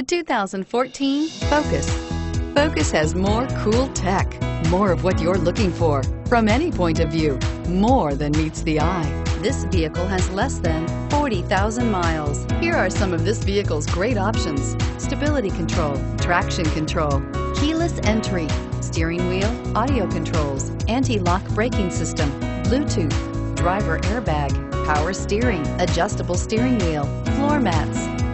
The 2014 Focus. Focus has more cool tech, more of what you're looking for. From any point of view, more than meets the eye. This vehicle has less than 40,000 miles. Here are some of this vehicle's great options. Stability control, traction control, keyless entry, steering wheel, audio controls, anti-lock braking system, Bluetooth, driver airbag, power steering, adjustable steering wheel, floor mats.